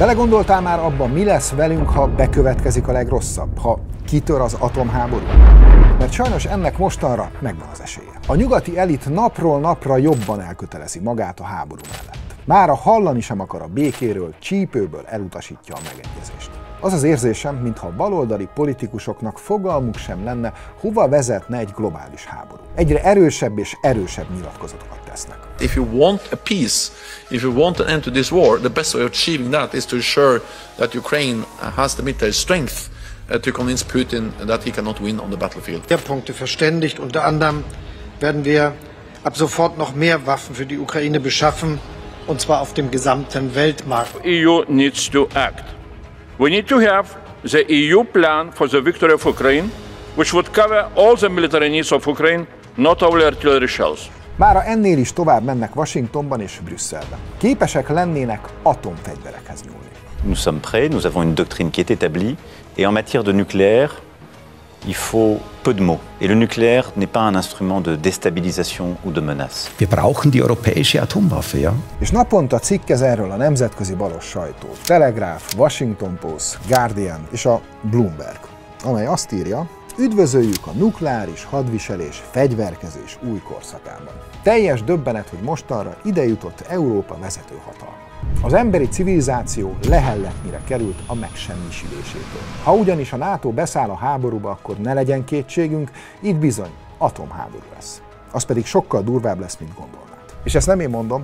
Belegondoltál már abba, mi lesz velünk, ha bekövetkezik a legrosszabb, ha kitör az atomháború? Mert sajnos ennek mostanra megvan az esélye. A nyugati elit napról napra jobban elkötelezi magát a háború mellett. Mára hallani sem akar a békéről, csípőből elutasítja a megegyezést. Az az érzésem, mintha a baloldali politikusoknak fogalmuk sem lenne, hova vezetne egy globális háború. Egyre erősebb és erősebb nyilatkozatokat tesznek. If you want a peace, if you want an end to this war, the best way of achieving that is to ensure that Ukraine has the military strength uh, to convince Putin that he cannot win on the battlefield. Punkte verständigt. Unter anderem werden wir ab sofort noch mehr Waffen für die Ukraine beschaffen, und zwar auf dem gesamten Weltmarkt. EU needs to act. We need to have the EU plan for the victory of Ukraine, which would cover all the military needs of Ukraine, not only artillery shells. Mára ennél is tovább mennek Washingtonban és Brüsszelben. Képesek lennének atomfegyverekhez nyúlni. Nous sommes prêts, nous avons une doctrine qui est établie, et en matière de nucléaire, il faut peu de mots. Et le nucléaire n'est pas un instrument de déstabilisation ou de menace. Wir brauchen die europäische Atomwaffe, ja? És naponta cikkez erről a nemzetközi balos sajtó. Telegraph, Washington Post, Guardian és a Bloomberg, amely azt írja, Üdvözöljük a nukleáris hadviselés, fegyverkezés új korszakában. Teljes döbbenet, hogy mostanra ide jutott Európa vezető hatalma. Az emberi civilizáció lehelletmire került a megsemmisülésétől. Ha ugyanis a NATO beszáll a háborúba, akkor ne legyen kétségünk, itt bizony atomháború lesz. Az pedig sokkal durvább lesz, mint gondolnád. És ezt nem én mondom,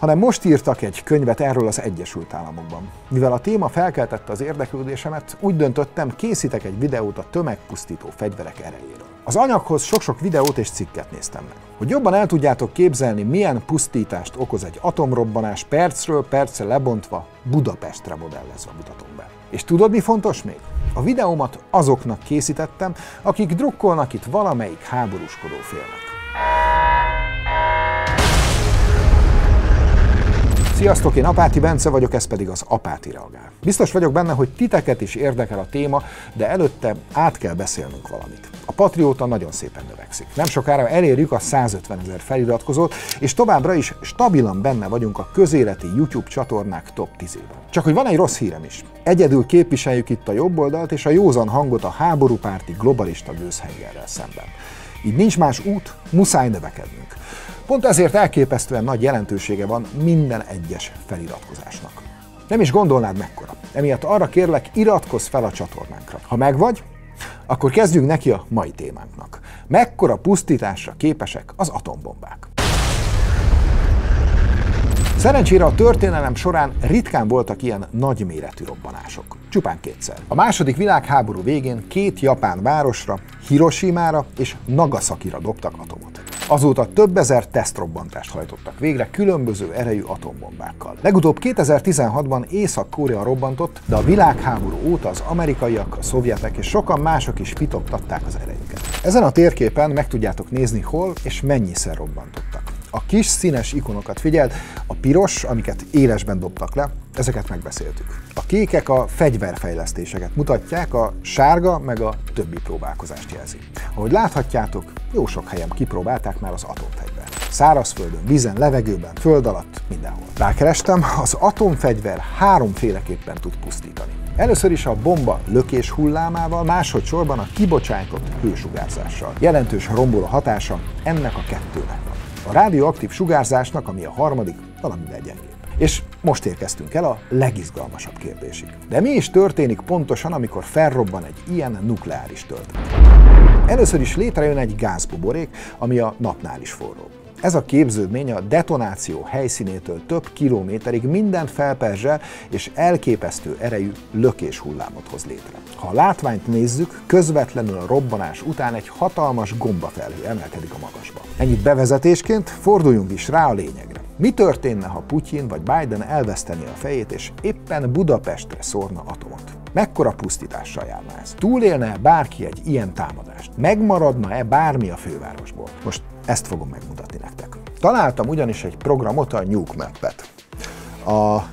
hanem most írtak egy könyvet erről az Egyesült Államokban. Mivel a téma felkeltette az érdeklődésemet, úgy döntöttem, készítek egy videót a tömegpusztító fegyverek erejéről. Az anyaghoz sok-sok videót és cikket néztem meg. Hogy jobban el tudjátok képzelni, milyen pusztítást okoz egy atomrobbanás percről percre lebontva, Budapestre modellezve mutatom be. És tudod, mi fontos még? A videómat azoknak készítettem, akik drukkolnak itt valamelyik háborúskodó félnek. Sziasztok, én Apáti Bence vagyok, ez pedig az Apáti Reagál. Biztos vagyok benne, hogy titeket is érdekel a téma, de előtte át kell beszélnünk valamit. A Patrióta nagyon szépen növekszik. Nem sokára elérjük a 150 ezer feliratkozót, és továbbra is stabilan benne vagyunk a közéleti YouTube csatornák top 10-ében. Csak hogy van egy rossz hírem is. Egyedül képviseljük itt a jobb oldalt és a józan hangot a háborúpárti globalista gőzhengerrel szemben. Így nincs más út, muszáj növekednünk. Pont ezért elképesztően nagy jelentősége van minden egyes feliratkozásnak. Nem is gondolnád mekkora. Emiatt arra kérlek, iratkozz fel a csatornánkra. Ha megvagy, akkor kezdjünk neki a mai témánknak. Mekkora pusztításra képesek az atombombák? Szerencsére a történelem során ritkán voltak ilyen nagyméretű robbanások. Csupán kétszer. A második világháború végén két japán városra, Hiroshima-ra és Nagasaki-ra dobtak atomot. Azóta több ezer tesztrobbantást hajtottak végre különböző erejű atombombákkal. Legutóbb 2016-ban Észak-Korea robbantott, de a világháború óta az amerikaiak, a szovjetek és sokan mások is fitoktatták az erejüket. Ezen a térképen meg tudjátok nézni, hol és mennyiszer robbantottak. A kis színes ikonokat figyeld, a piros, amiket élesben dobtak le, ezeket megbeszéltük. A kékek a fegyverfejlesztéseket mutatják, a sárga meg a többi próbálkozást jelzi. Ahogy láthatjátok, jó sok helyen kipróbálták már az atomfegyvert. Szárazföldön, vízen, levegőben, föld alatt, mindenhol. Rákerestem, az atomfegyver háromféleképpen tud pusztítani. Először is a bomba lökés hullámával, másodszorban a kibocsájtott hősugárzással. Jelentős romboló hatása ennek a kettőnek van. A rádióaktív sugárzásnak, ami a harmadik, valamivel gyengébb. És most érkeztünk el a legizgalmasabb kérdésig. De mi is történik pontosan, amikor felrobban egy ilyen nukleáris töltet? Először is létrejön egy gázbuborék, ami a napnál is forró. Ez a képződmény a detonáció helyszínétől több kilométerig mindent felperzsel és elképesztő erejű lökés hullámot hoz létre. Ha a látványt nézzük, közvetlenül a robbanás után egy hatalmas gombafelhő emelkedik a magasba. Ennyit bevezetésként, forduljunk is rá a lényegre. Mi történne, ha Putyin vagy Biden elvesztené a fejét, és éppen Budapestre szórna atomot? Mekkora pusztítással járna ez? Túlélne bárki egy ilyen támadást? Megmaradna-e bármi a fővárosból? Most ezt fogom megmutatni nektek. Találtam ugyanis egy programot, a Nuke Map-et. A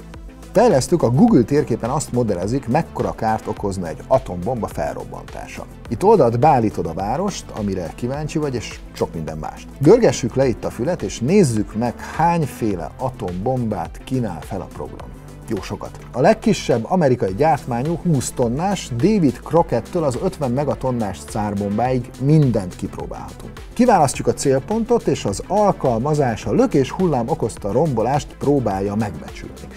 Fejlesztők a Google térképen azt modellezik, mekkora kárt okozna egy atombomba felrobbantása. Itt oldalt beállítod a várost, amire kíváncsi vagy, és sok minden mást. Görgessük le itt a fület, és nézzük meg, hányféle atombombát kínál fel a program. Jó sokat. A legkisebb amerikai gyártmányú 20 tonnás David Crockettől az 50 megatonnás cárbombáig mindent kipróbálhatunk. Kiválasztjuk a célpontot, és az alkalmazás a lökés hullám okozta rombolást próbálja megbecsülni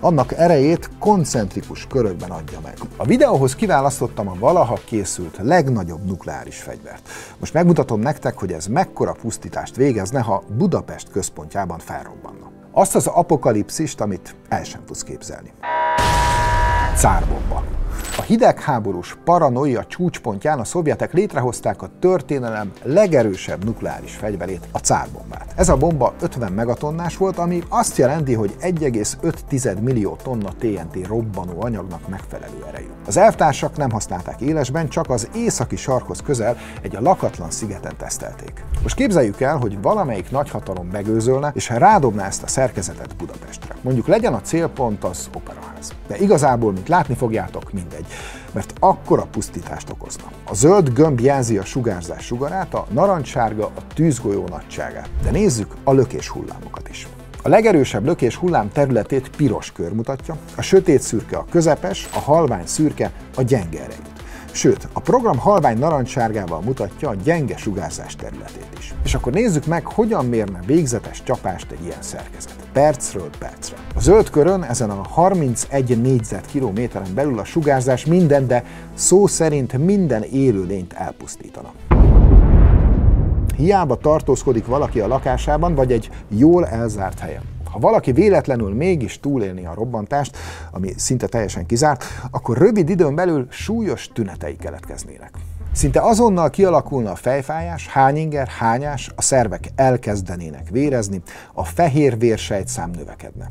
annak erejét koncentrikus körökben adja meg. A videóhoz kiválasztottam a valaha készült legnagyobb nukleáris fegyvert. Most megmutatom nektek, hogy ez mekkora pusztítást végezne, ha Budapest központjában felrobbanna. Azt az apokalipszist, amit el sem tudsz képzelni. Cárbomba. Hidegháborús paranoia csúcspontján a szovjetek létrehozták a történelem legerősebb nukleáris fegyverét, a cárbombát. Ez a bomba 50 megatonnás volt, ami azt jelenti, hogy 1,5 millió tonna TNT robbanó anyagnak megfelelő erejű. Az elvtársak nem használták élesben, csak az északi sarkhoz közel egy a lakatlan szigeten tesztelték. Most képzeljük el, hogy valamelyik nagyhatalom begőzölne, és rádobná ezt a szerkezetet Budapestre. Mondjuk legyen a célpont az operaház. De igazából, mint látni fogjátok, mindegy mert akkora pusztítást okozna. A zöld gömb jelzi a sugárzás sugarát, a narancssárga a tűzgolyó nagyságát. De nézzük a lökés hullámokat is. A legerősebb lökés hullám területét piros kör mutatja, a sötét szürke a közepes, a halvány szürke a gyenge erejű. Sőt, a program halvány narancssárgával mutatja a gyenge sugárzás területét is. És akkor nézzük meg, hogyan mérne végzetes csapást egy ilyen szerkezet. Percről percre. A zöld körön ezen a 31 négyzetkilométeren belül a sugárzás minden, de szó szerint minden élőlényt elpusztítana. Hiába tartózkodik valaki a lakásában, vagy egy jól elzárt helyen. Ha valaki véletlenül mégis túlélni a robbantást, ami szinte teljesen kizárt, akkor rövid időn belül súlyos tünetei keletkeznének. Szinte azonnal kialakulna a fejfájás, hányinger, hányás, a szervek elkezdenének vérezni, a fehér vérsejtszám növekedne.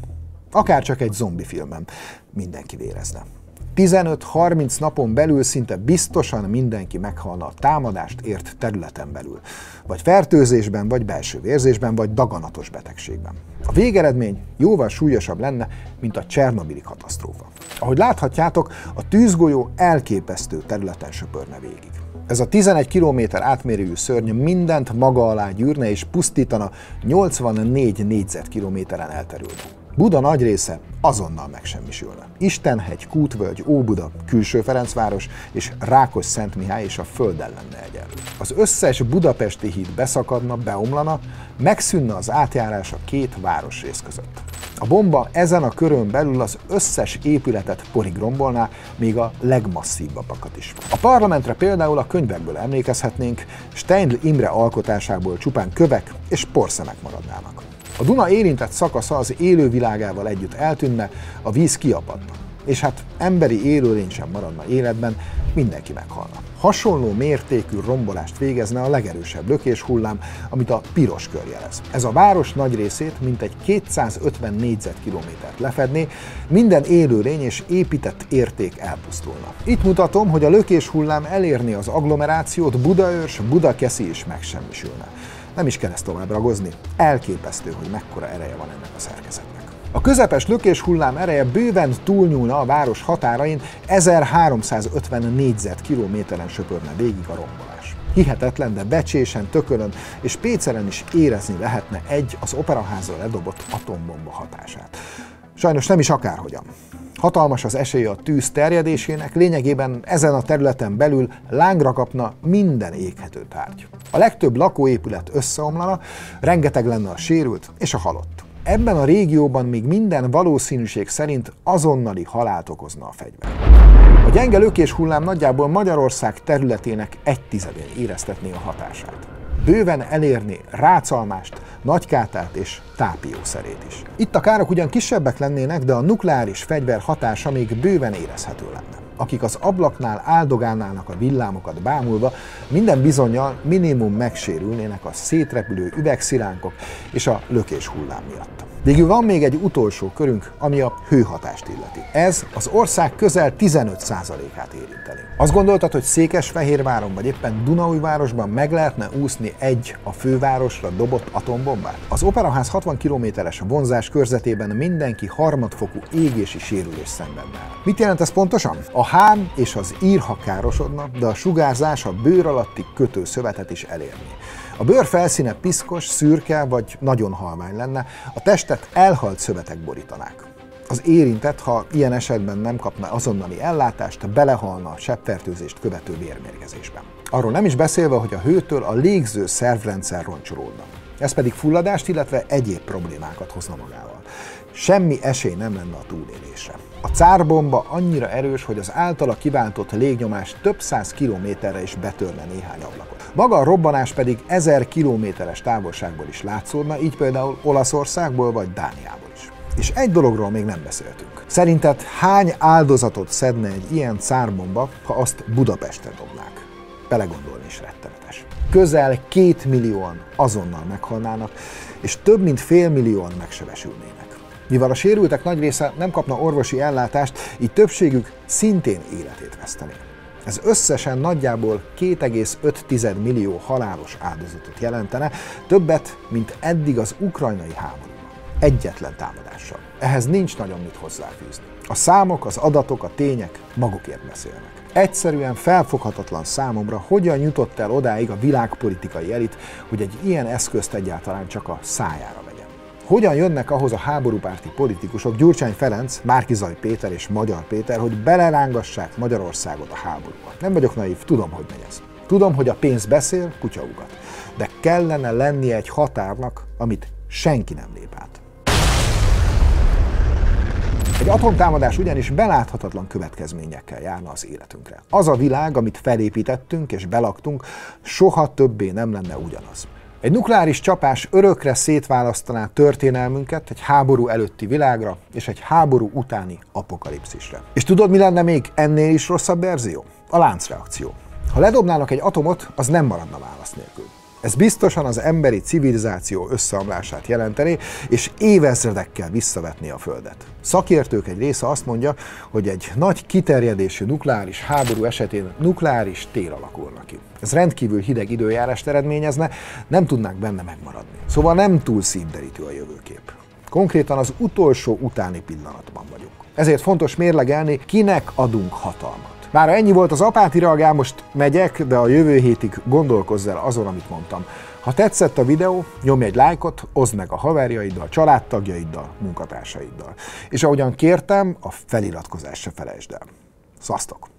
Akár csak egy zombi filmben mindenki vérezne. 15-30 napon belül szinte biztosan mindenki meghalna a támadást ért területen belül. Vagy fertőzésben, vagy belső vérzésben, vagy daganatos betegségben. A végeredmény jóval súlyosabb lenne, mint a Csernobili katasztrófa. Ahogy láthatjátok, a tűzgolyó elképesztő területen söpörne végig. Ez a 11 km átmérőjű szörny mindent maga alá gyűrne és pusztítana 84 négyzetkilométeren elterülve. Buda nagy része azonnal megsemmisülne. Istenhegy, Kútvölgy, Óbuda, Külső Ferencváros és Rákos Szent Mihály és a Földdel lenne egyenlő. Az összes budapesti híd beszakadna, beomlana, megszűnne az átjárás a két városrész között. A bomba ezen a körön belül az összes épületet porig rombolná, még a legmasszívabbakat is. A parlamentre például a könyvekből emlékezhetnénk, Steindl Imre alkotásából csupán kövek és porszemek maradnának. A Duna érintett szakasza az élővilágával együtt eltűnne, a víz kiapadna. És hát emberi élőlény sem maradna életben, mindenki meghalna. Hasonló mértékű rombolást végezne a legerősebb lökés hullám, amit a piros kör jelez. Ez a város nagy részét, mint egy 250 négyzetkilométert lefedné, minden élőlény és épített érték elpusztulna. Itt mutatom, hogy a lökés hullám elérni az agglomerációt, Budaörs, Budakeszi is megsemmisülne. Nem is kell ezt tovább ragozni. Elképesztő, hogy mekkora ereje van ennek a szerkezetnek. A közepes lökés hullám ereje bőven túlnyúlna a város határain, 1350 négyzetkilométeren söpörne végig a rombolás. Hihetetlen, de becsésen, tökölön és péceren is érezni lehetne egy az operaházra ledobott atombomba hatását. Sajnos nem is akárhogyan. Hatalmas az esélye a tűz terjedésének, lényegében ezen a területen belül lángra kapna minden éghető tárgy. A legtöbb lakóépület összeomlana, rengeteg lenne a sérült és a halott. Ebben a régióban még minden valószínűség szerint azonnali halált okozna a fegyver. A gyenge lökés hullám nagyjából Magyarország területének egy tizedén éreztetné a hatását bőven elérni rácalmást, nagykátát és tápiószerét is. Itt a károk ugyan kisebbek lennének, de a nukleáris fegyver hatása még bőven érezhető lenne. Akik az ablaknál áldogálnának a villámokat bámulva, minden bizonyal minimum megsérülnének a szétrepülő üvegszilánkok és a lökés hullám miatt. Végül van még egy utolsó körünk, ami a hőhatást illeti. Ez az ország közel 15%-át érinteni. Azt gondoltad, hogy Székesfehérváron vagy éppen Dunaújvárosban meg lehetne úszni egy a fővárosra dobott atombombát? Az Operaház 60 kilométeres vonzás körzetében mindenki harmadfokú égési sérülés szenvedne el. Mit jelent ez pontosan? A hám és az írha károsodna, de a sugárzás a bőr alatti kötőszövetet is elérni. A bőr felszíne piszkos, szürke vagy nagyon halvány lenne, a testet elhalt szövetek borítanák. Az érintett, ha ilyen esetben nem kapna azonnali ellátást, belehalna a seppfertőzést követő vérmérgezésben. Arról nem is beszélve, hogy a hőtől a légző szervrendszer roncsolódna. Ez pedig fulladást, illetve egyéb problémákat hozna magával. Semmi esély nem lenne a túlélésre. A cárbomba annyira erős, hogy az általa kiváltott légnyomás több száz kilométerre is betörne néhány ablakot. Maga a robbanás pedig ezer kilométeres távolságból is látszódna, így például Olaszországból vagy Dániából is. És egy dologról még nem beszéltünk. Szerinted hány áldozatot szedne egy ilyen cárbomba, ha azt Budapesten dobnák? Belegondolni is rettenetes. Közel két millióan azonnal meghalnának, és több mint fél millióan megsebesülnének. Mivel a sérültek nagy része nem kapna orvosi ellátást, így többségük szintén életét vesztené. Ez összesen nagyjából 2,5 millió halálos áldozatot jelentene, többet, mint eddig az ukrajnai háborúban. Egyetlen támadással. Ehhez nincs nagyon mit hozzáfűzni. A számok, az adatok, a tények magukért beszélnek. Egyszerűen felfoghatatlan számomra, hogyan jutott el odáig a világpolitikai elit, hogy egy ilyen eszközt egyáltalán csak a szájára vegyen. Hogyan jönnek ahhoz a háborúpárti politikusok, Gyurcsány Ferenc, Márkizaj Péter és Magyar Péter, hogy belerángassák Magyarországot a háborúba? Nem vagyok naív, tudom, hogy megy ez. Tudom, hogy a pénz beszél, kutya ugat. De kellene lennie egy határnak, amit senki nem lép át. Egy atomtámadás ugyanis beláthatatlan következményekkel járna az életünkre. Az a világ, amit felépítettünk és belaktunk, soha többé nem lenne ugyanaz. Egy nukleáris csapás örökre szétválasztaná történelmünket egy háború előtti világra és egy háború utáni apokalipszisre. És tudod, mi lenne még ennél is rosszabb verzió? A láncreakció. Ha ledobnának egy atomot, az nem maradna válasz nélkül. Ez biztosan az emberi civilizáció összeomlását jelenteni, és évezredekkel visszavetni a Földet. Szakértők egy része azt mondja, hogy egy nagy kiterjedésű nukleáris háború esetén nukleáris tél alakulna ki. Ez rendkívül hideg időjárást eredményezne, nem tudnánk benne megmaradni. Szóval nem túl szívderítő a jövőkép. Konkrétan az utolsó utáni pillanatban vagyunk. Ezért fontos mérlegelni, kinek adunk hatalmat. Már ennyi volt az apáti reagál, most megyek, de a jövő hétig gondolkozz el azon, amit mondtam. Ha tetszett a videó, nyomj egy lájkot, oszd meg a haverjaiddal, családtagjaiddal, munkatársaiddal. És ahogyan kértem, a feliratkozást se felejtsd el. Szasztok!